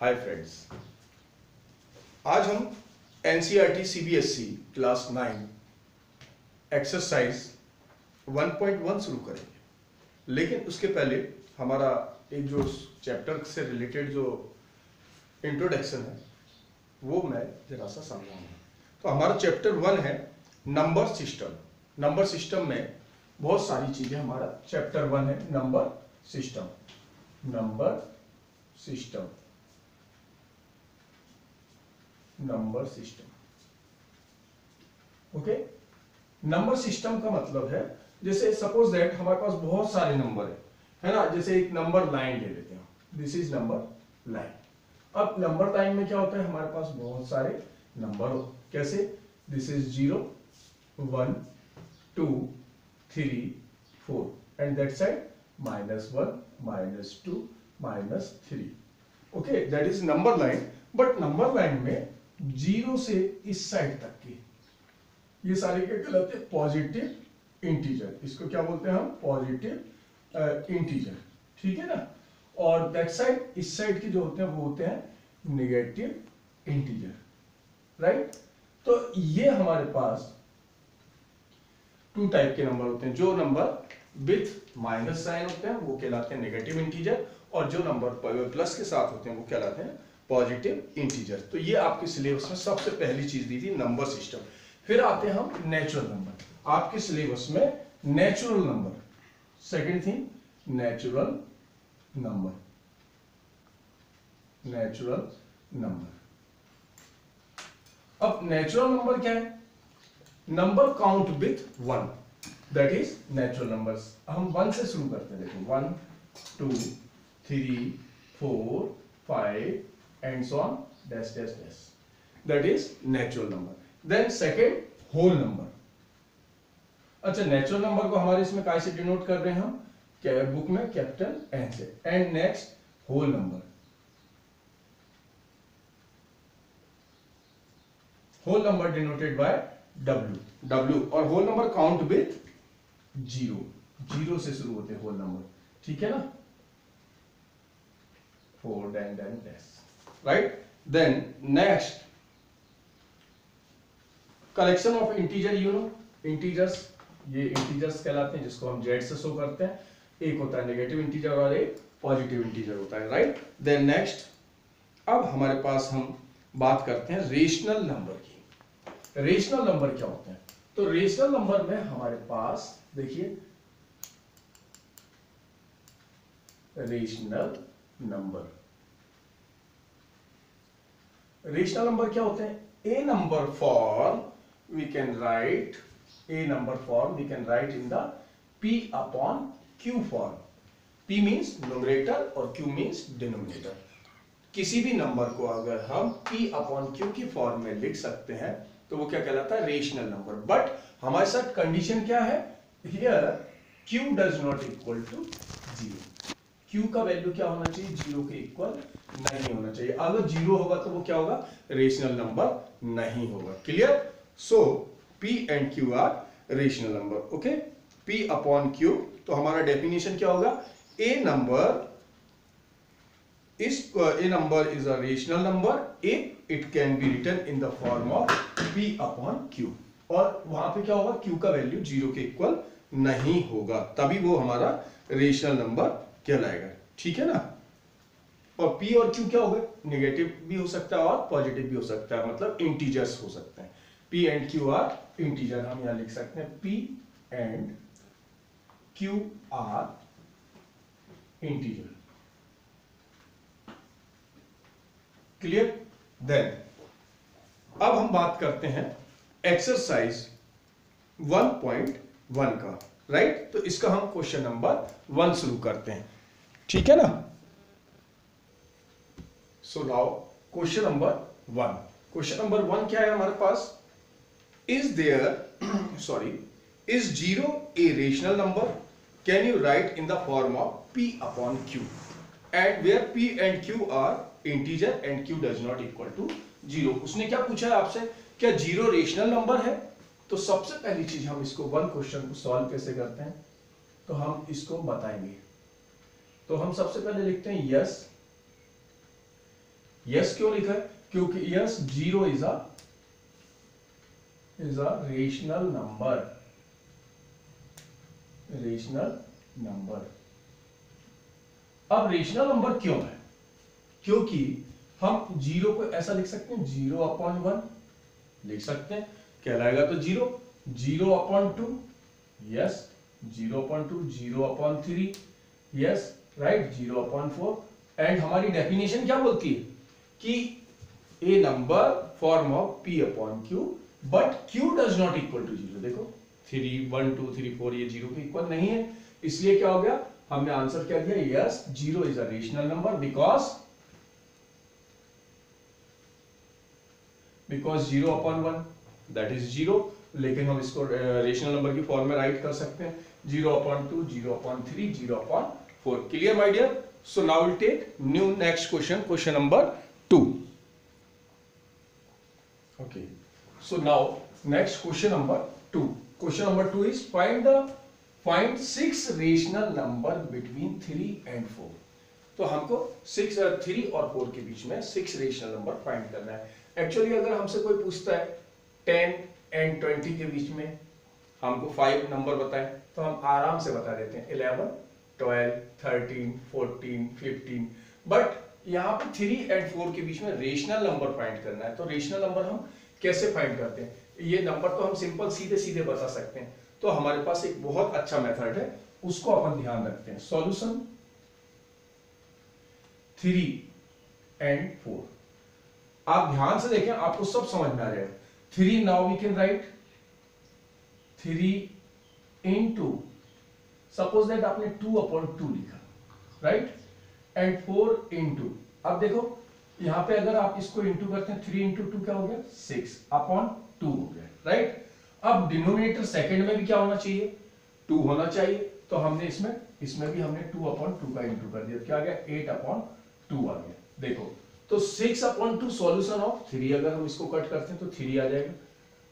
हाय friends आज हम N C class nine exercise 1.1 शुरू करेंगे। लेकिन उसके पहले हमारा एक जो चैप्टर से रिलेटेड जो इंट्रोडक्शन है, वो मैं जरा सा समझाऊँगा। तो हमारा चैप्टर वन है नंबर सिस्टम नंबर सिस्टम में बहुत सारी चीज़ें हमारा चैप्टर वन है number system number system number system okay number system का मतलब है, जैसे सपोज़ दैट हमारे पास बहुत सारे नंबर है है ना? जैसे एक नंबर लाइन ले लेते हैं दिस इज़ नंबर लाइन अब नंबर लाइन में क्या होता है? हमारे पास बहुत सारे नंबर हो। कैसे? This is zero one two three four and that side minus one minus two minus three okay that is number line but number line में ज़ीरो से इस साइड तक की। ये सारे क्या कहलाते हैं? Positive integer. इसको क्या बोलते हैं हम? Positive integer. ठीक है ना? और दैट साइड इस साइड के जो होते हैं, वो होते हैं नेगेटिव इंटीजर। राइट तो ये हमारे पास टू टाइप के नंबर होते हैं। जो नंबर विथ माइनस साइन होते हैं, वो कहलाते हैं नेगेटिव इंटीजर और जो नंबर प्लस के साथ होते हैं, वो कहलाते हैं पॉजिटिव इंटीजर तो ये आपके सिलेबस में सबसे पहली चीज़ दी थी नंबर सिस्टम फिर आते हैं हम नेचुरल नंबर आपके सिलेबस में natural number second thing natural number natural number अब नेचुरल नंबर क्या है? Number count with one that is natural numbers हम वन से शुरू करते हैं। देखो one two three four five and so on. Dash dash dash that is natural number. Then second, whole number. अच्छा नेचुरल नंबर को हमारे इसमें काय से डिनोट कर रहे हैं हम? क्या बुक में कैपिटल एन से. And next whole number whole number denoted by W W और whole number count with zero zero से शुरू होते होल नंबर ठीक है ना? Four then then dash right? Then next, collection of integer, you know, integers, ये integers कहलाते हैं, जिसको हम जेड से शो करते हैं। एक होता है नेगेटिव इंटीजर और एक पॉजिटिव इंटीजर होता है राइट देन नेक्स्ट अब हमारे पास हम बात करते हैं रेशनल नंबर की। रेशनल नंबर क्या होते हैं? तो रेशनल नंबर में हमारे पास, देखिए रेशनल नंबर रेशनल नंबर क्या होते हैं? A number form we can write a number form we can write in the p upon q form p means nominator और क्यू मीन्स डिनोमिनेटर किसी भी नंबर को अगर हम पी अपॉन क्यू की फॉर्म में लिख सकते हैं तो वो क्या कहलाता है? रेशनल नंबर बट हमारे साथ कंडीशन क्या है? Here q does not equal to zero q का वैल्यू क्या होना चाहिए? ज़ीरो के इक्वल नहीं होना चाहिए। अगर ज़ीरो होगा तो वो क्या होगा? रेशनल नंबर नहीं होगा। Clear so p and q are rational number okay p upon q तो हमारा डेफिनेशन क्या होगा? A number is a number is a rational number if it can be written in the form of p upon q और वहाँ पे क्या होगा? Q का वैल्यू ज़ीरो के इक्वल नहीं होगा। तभी वो हमारा रेशनल नंबर कहलाएगा ठीक है ना? और P और Q क्या हो गए? नेगेटिव भी हो सकता है और पॉजिटिव भी हो सकता है। मतलब इंटीजर्स हो सकते हैं। P and Q are integer हम यहाँ लिख सकते हैं। P and Q are integer clear then अब हम बात करते हैं एक्सरसाइज 1.1 का। राइट तो इसका हम क्वेश्चन नंबर वन शुरू करते हैं। ठीक है ना? So now question number one question number one क्या है हमारे पास? Is there sorry is zero a rational number can you write in the form of p upon q and where p and q are integer and q does not equal to zero उसने क्या पूछा है आपसे? क्या zero rational number है? तो सबसे पहली चीज़ हम इसको वन क्वेश्चन को सॉल्व कैसे करते हैं? तो हम इसको बताएँगे। तो हम सबसे पहले लिखते हैं यस यस क्यों लिखा है? क्योंकि yes zero is a is a rational number rational number अब रेशनल नंबर क्यों है? क्योंकि हम ज़ीरो को ऐसा लिख सकते हैं ज़ीरो अपॉन वन लिख सकते हैं। कहलाएगा तो zero. Zero upon two yes zero upon two, zero upon three yes right zero upon four. And हमारी डेफिनेशन क्या बोलती है? कि a number form of p upon q but q does not equal to zero देखो three one two three four ये zero के equal नहीं है। इसलिए क्या हो गया? हमने आंसर क्या दिया? Yes zero is a rational number because because zero upon one that is zero लेकिन हम इसको रेशनल नंबर की फॉर्म में राइट कर सकते हैं। Zero upon two zero upon three zero upon four clear my dear so now will take new next question question number two okay. So, now next question number 2 question number 2 is find the, find six rational number between 3 and 4 तो हमको six three और four के बीच में six rational number find करना है। Actually अगर हमसे कोई पूछता है टेन एंड ट्वेंटी के बीच में। हमको फाइव नंबर बताए। तो हम आराम से बता देते हैं। Eleven twelve thirteen fourteen fifteen but यहाँ पे थ्री एंड फोर के बीच में रेशनल नंबर फाइंड करना है। तो रेशनल नंबर हम कैसे फाइंड करते हैं? ये नंबर तो हम सिंपल सीधे सीधे बता सकते हैं। तो हमारे पास एक बहुत अच्छा मेथड है। उसको अपन ध्यान रखते हैं। सॉल्यूशन थ्री एंड फोर आप ध्यान से देखें आपको सब समझ में आ जाएगा। Three now we can write three in two suppose that आपने टू अपॉन टू लिखा, राइट? एंड फोर इंटू अब देखो, यहाँ पे अगर आप इसको इंटू करते हैं, थ्री इंटू टू क्या हो गया? सिक्स अपॉन टू हो गया, राइट? अब डिनोमिनेटर सेकंड में भी क्या होना चाहिए? टू होना चाहिए। तो हमने इसमें इसमें भी हमने टू अपॉन टू का इंटू कर दिया। क्या आ गया? एट अपॉन टू आ गया। देखो तो six upon two solution of three अगर हम इसको कट करते हैं तो थ्री आ जाएगा।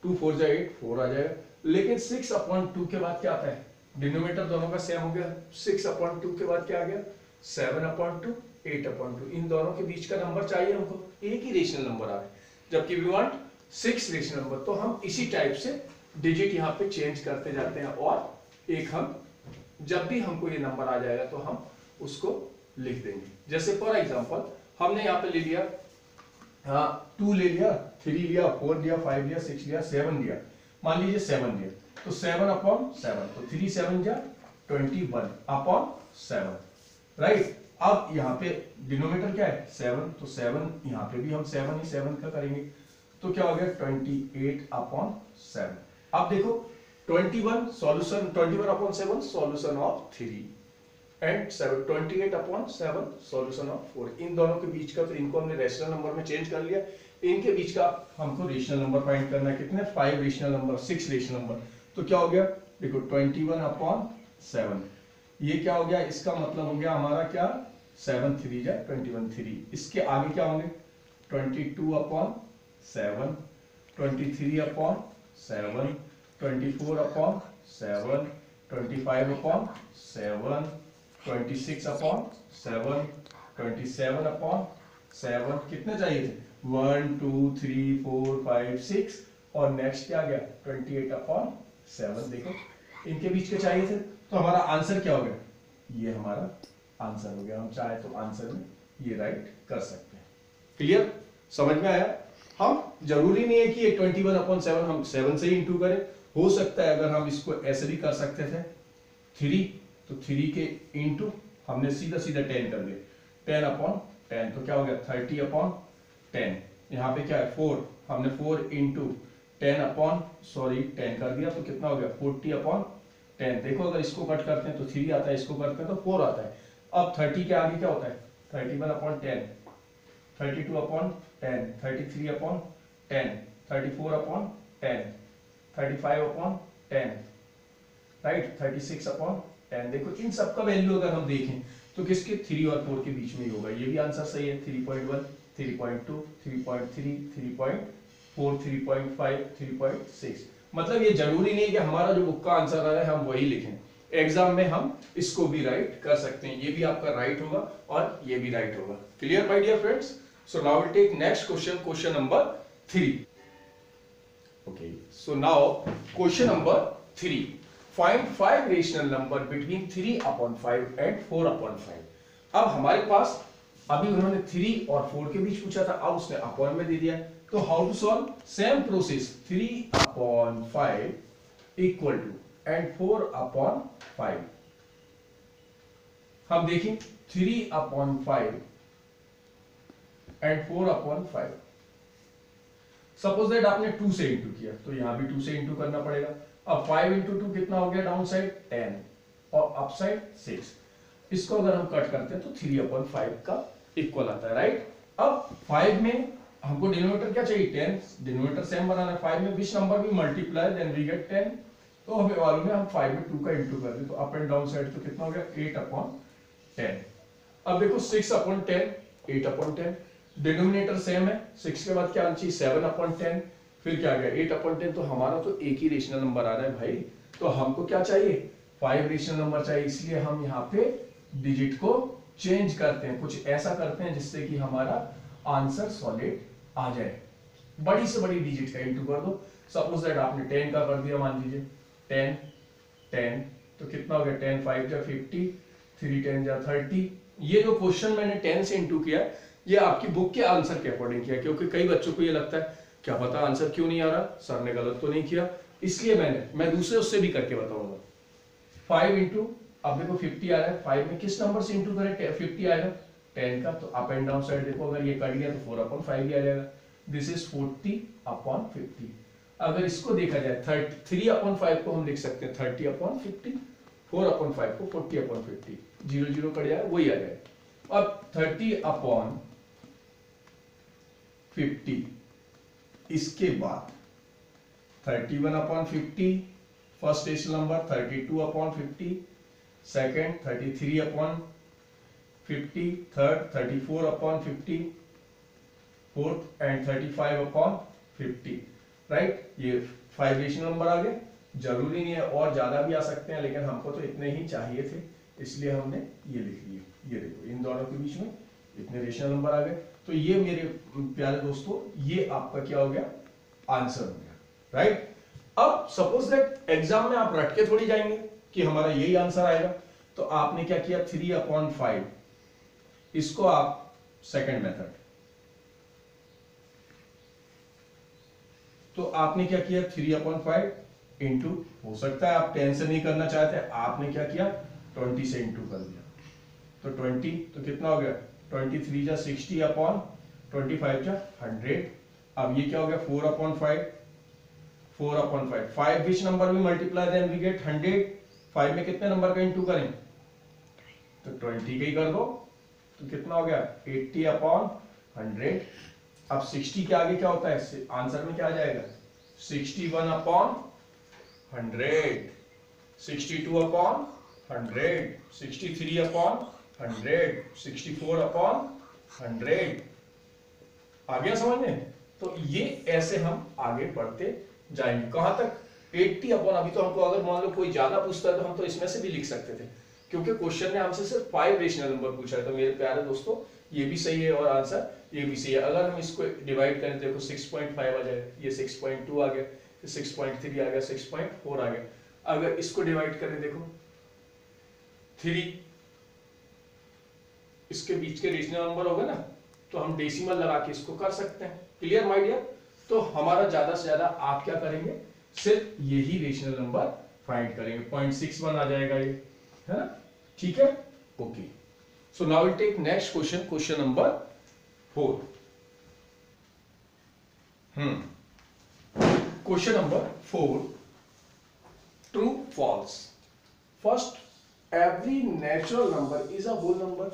टू फोर जा एट फोर आ जाएगा। लेकिन सिक्स अपॉन टू के बाद क्या आता है? डिनोमिनेटर दोनों का सेम हो गया। सिक्स अपॉन टू के बाद क्या आ गया? Seven upon two eight upon two इन दोनों के बीच का नंबर चाहिए हमको। एक ही रेशनल नंबर आ है जबकि we want six rational number तो हम इसी टाइप से डिजिट यहाँ पे चेंज करते जाते हैं और एक हम, जब भी हमको ये नंबर आ जाएगा तो हम उसको लिख देंगे। जैसे फॉर एग्ज़ाम्पल हमने यहाँ पे ले लिया हाँ टू ले लिया थ्री लिया फोर लिया फाइव लिया सिक्स लिया सेवन लिया। मान लीजिए सेवन लिया। तो सेवन अपॉन सेवन तो थ्री सेवन जा twenty one upon seven right अब यहाँ पे डिनोमीटर क्या है? सेवन तो सेवन यहाँ पे भी हम सेवन ही सेवन का करेंगे। तो क्या हो गया? ट्वेंटी एट अपॉन सेवन अब देखो twenty one solution twenty one upon seven solution of three and seven twenty eight upon seven solution of four इन दोनों के बीच का तो इनको हमने रेशनल नंबर में चेंज कर लिया। इनके बीच का, हमको रेशनल नंबर फाइंड करना है। कितने? Five rational number six rational number तो क्या हो गया? देखो ट्वेंटी वन अपॉन सेवन ये क्या हो गया? इसका मतलब हो गया हमारा क्या? सेवन थ्री जा ट्वेंटी वन थ्री इसके आगे क्या होंगे? Twenty two upon seven twenty three upon seven twenty four upon seven twenty five upon seven twenty six upon seven twenty seven upon seven कितने चाहिए थे? One two three four five six और next क्या गया? Twenty eight upon seven देखो, इनके बीच के चाहिए थे? तो हमारा आंसर क्या हो गया? ये हमारा आंसर हो गया। हम चाहे तो आंसर में ये राइट कर सकते हैं। क्लियर समझ में आया? हम, ज़रूरी नहीं है कि ये ट्वेंटी वन अपॉन सेवन हम सेवन से ही इंटू करें। हो सकता है अगर हम इसको ऐसे भी कर सकते थे। थ्री तो थ्री के इंटू हमने सीधा सीधा टेन कर दिया। टेन अपॉन टेन तो क्या हो गया? थर्टी अपॉन टेन यहाँ पे क्या है? फोर हमने four into ten upon sorry ten कर दिया तो कितना हो गया? फोर्टी अपॉन टेन देखो, अगर इसको कट करते हैं तो थ्री आता है, इसको करते हैं तो फोर आता है। अब थर्टी के आगे क्या होता है? Thirty one upon ten thirty two upon ten thirty three upon ten thirty four upon ten thirty five upon ten right thirty six upon ten देखो इन सबका वैल्यू अगर हम देखें तो किसके? थ्री और फोर के बीच में ही होगा। ये भी आंसर सही है। Three point one three point two three point three three point four three point five three point six मतलब ये ज़रूरी नहीं कि हमारा जो बुक का आंसर आ रहा है हम वही लिखें। एग्ज़ाम में हम इसको भी राइट कर सकते हैं। ये भी आपका राइट होगा और ये भी राइट होगा। Clear my dear friends So now we'll take next question, question number 3. Okay, so now question number 3. Find five rational number between 3 upon 5 and 4 upon 5. अब हमारे पास, अभी उन्होंने 3 और फोर के बीच पूछा था, अब उसने अपॉन में दे दिया। तो how to solve same process three upon five equal to and four upon five हम देखें three upon five and four upon five suppose that आपने टू से इंटू किया तो यहाँ भी टू से इंटू करना पड़ेगा। अब फाइव इंटू टू कितना हो गया? डाउन साइड टेन और अप साइड सिक्स इसको अगर हम कट करते हैं तो थ्री अपॉन फाइव का इक्वल आता है राइट अब फाइव में हमको डिनोमीटर क्या चाहिए? टेन डिनोमीटर सेम बनाना है फाइव में। विच नंबर भी multiply then we get ten तो हमें मालूम है हम फाइव में टू का इंटू कर दे तो अप एंड डाउन साइड तो कितना हो गया? एट अपॉन टेन अब देखो six upon ten eight upon ten denominator same है सिक्स के बाद क्या आना चाहिए सेवन अपॉन टेन फिर क्या गया? एट अपॉन टेन तो हमारा तो एक ही रेशनल नंबर आ रहा है भाई। तो हमको क्या चाहिए? फाइव रेशनल नंबर चाहिए, इसलिए हम यहाँ पे डिजिट को चेंज करते हैं। कुछ ऐसा करते हैं जिससे कि हमारा आंसर सॉलिड आ जाए। बड़ी से बड़ी डिजिट का इंटू कर दो। सपोज़ दैट आपने टेन का कर दिया, मान लीजिए। टेन टेन तो कितना हो गया? टेन फाइव जा फिफ्टी थ्री टेन जा थर्टी ये जो क्वेश्चन मैंने टेन से इंटू किया ये आपकी बुक के आंसर के अकॉर्डिंग किया, क्योंकि कई बच्चों को ये लगता है, क्या पता आंसर क्यों नहीं आ रहा? सर ने गलत तो नहीं किया। इसलिए मैंने, मैं दूसरे उससे भी करके बताऊँगा। फाइव इंटू अब देखो फिफ्टी आ रहा है। फाइव में किस नंबर से इंटू करें? फिफ्टी आएगा टेन का तो अप एंड डाउन साइड देखो, अगर ये कट गया तो फोर अपॉन फाइव ही आ जाएगा। This is forty upon fifty अगर इसको देखा जाए थर्टी थ्री अपॉन फाइव को हम लिख सकते हैं thirty upon fifty four upon five को forty upon fifty zero zero cut जाए, वही आ जाए। अब थर्टी अपॉन फिफ्टी इसके बाद thirty one upon fifty first rational number thirty two upon fifty second thirty three upon fifty third thirty four upon fifty fourth and thirty five upon fifty right ये five rational number आ गए। ज़रूरी नहीं है, और ज़्यादा भी आ सकते हैं, लेकिन हमको तो इतने ही चाहिए थे, इसलिए हमने ये लिख लिए। ये देखो, इन दोनों के बीच में इतने रेशनल नंबर आ गए। तो ये मेरे प्यारे दोस्तों, ये आपका क्या हो गया? आंसर हो गया राइट अब सपोज़ दैट एग्ज़ाम में आप रटके थोड़ी जाएँगे कि हमारा यही आंसर आएगा। तो आपने क्या किया? थ्री अपॉन फाइव इसको आप सेकेंड मेथड तो आपने क्या किया? थ्री अपॉन फाइव इंटू हो सकता है आप टेन से नहीं करना चाहते, आपने क्या किया? ट्वेंटी से इंटू कर दिया। तो ट्वेंटी तो कितना हो गया? ट्वेंटी थ्री जा सिक्सटी अपॉन ट्वेंटी फाइव जा हंड्रेड अब ये क्या हो गया? Four upon five four upon five five which number में multiply then we get hundred five में कितने नंबर का इंटू करें? तो ट्वेंटी का ही कर दो। तो कितना हो गया? एट्टी अपॉन हंड्रेड अब सिक्सटी के आगे क्या होता है? आंसर में क्या आ जाएगा? Sixty one upon hundred sixty two upon hundred sixty three upon hundred, sixty four upon hundred. आ गया समझ में? तो ये ऐसे हम आगे बढ़ते जाएँगे। कहाँ तक? 80 अपॉन अभी तो हमको अगर मान लो कोई ज़्यादा पूछता है तो हम तो इसमें से भी लिख सकते थे। क्योंकि क्वेश्चन ने हमसे सिर्फ़ फाइव रेशनल नंबर पूछा है। तो मेरे प्यारे दोस्तों, ये भी सही है और आंसर ये भी सही है। अगर हम इसको डिवाइड करें, देखो 6.5 आ जाएगा ये 6.2 आ गया फिर 6.3 आ गया 6.4 आ गया। अगर इसको डिवाइड करें, देखो थ्री इसके बीच के रेशनल नंबर होगा ना तो हम डेसिमल लगा के इसको कर सकते हैं। क्लियर माय डियर तो हमारा ज़्यादा से ज़्यादा आप क्या करेंगे? सिर्फ़ यही रेशनल नंबर फाइंड करेंगे। पॉइंट सिक्स वन आ जाएगा ये, है ना? ठीक है? Okay so now will take next question question number four hmm question number four true false first every natural number is a whole number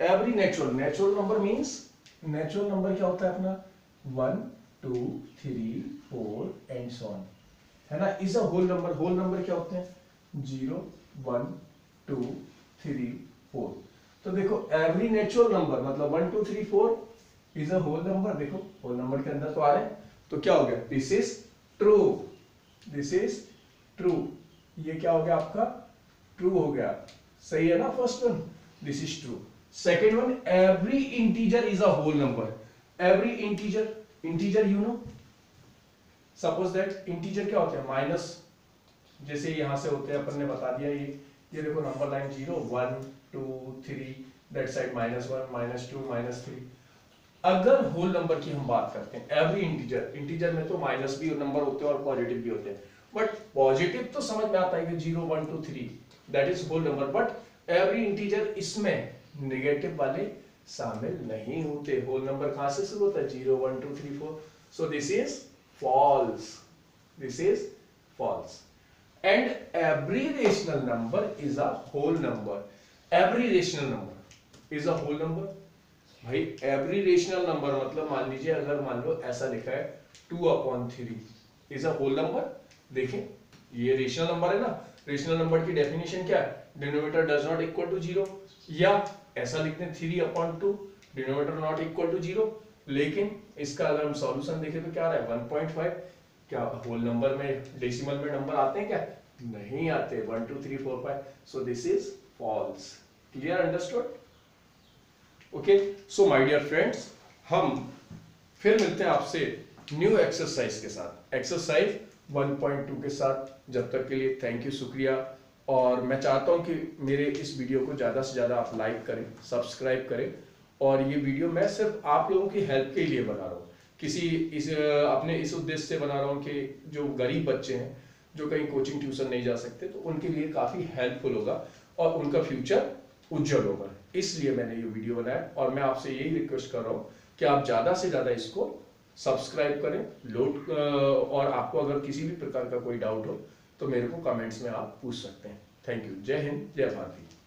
every natural natural number means natural number क्या होता है अपना? One two three four and so on है ना? Is a whole number whole number क्या होते हैं? Zero one two three four तो देखो एवरी नेचुरल नंबर मतलब one two three four is a whole number देखो होल नंबर के अंदर तो आ रहे हैं। तो क्या हो गया? This is true this is true ये क्या हो गया आपका? ट्रू हो गया। सही है ना first one this is true second one, every integer is a whole number. Every integer integer, you know. Suppose that integer क्या होते हैं? माइनस जैसे यहाँ से होते हैं, अपन ने बता दिया ये ये देखो number line zero one two three that side minus one minus two minus three अगर होल नंबर की हम बात करते हैं एवरी इंटीजर इंटीजर में तो माइनस भी नंबर होते हैं और पॉजिटिव भी होते हैं. बट पॉजिटिव तो समझ में आता है कि zero one two three that is whole number but every integer इसमें नेगेटिव वाले शामिल नहीं होते। होल नंबर कहाँ से शुरू होता है? Zero one two three four so this is false this is false and every rational number is a whole number. Every rational number is a whole number. भाई, every rational number मतलब मान लीजिए अगर मान लो ऐसा लिखा है two upon three is a whole number देखें, ये रेशनल नंबर है ना। रेशनल नंबर की डेफिनेशन क्या है? Denominator does not equal to zero या ऐसा लिखते हैं three upon two denominator not equal to zero लेकिन इसका अगर हम सॉल्यूशन देखें तो क्या रहा है? वन पॉइंट फाइव क्या होल नंबर में डेसिमल में नंबर आते हैं क्या? नहीं आते. One two three four five so this is false clear understood okay so my dear friends हम फिर मिलते हैं आपसे न्यू एक्सरसाइज के साथ. एक्सरसाइज 1.2 के साथ. जब तक के लिए थैंक यू शुक्रिया. और मैं चाहता हूँ कि मेरे इस वीडियो को ज़्यादा से ज़्यादा आप लाइक करें सब्सक्राइब करें। और ये वीडियो मैं सिर्फ़ आप लोगों की हेल्प के लिए बना रहा हूँ। किसी इस, अपने इस उद्देश्य से बना रहा हूँ कि जो गरीब बच्चे हैं, जो कहीं कोचिंग ट्यूशन नहीं जा सकते तो उनके लिए काफ़ी हेल्पफुल होगा और उनका फ्यूचर उज्जवल होगा। इसलिए मैंने ये वीडियो बनाया और मैं आपसे यही रिक्वेस्ट कर रहा हूँ कि आप ज़्यादा से ज़्यादा इसको सब्सक्राइब करें। लोड और आपको अगर किसी भी प्रकार का कोई डाउट हो तो मेरे को कमेंट्स में आप पूछ सकते हैं। थैंक यू जय हिंद, जय भारती।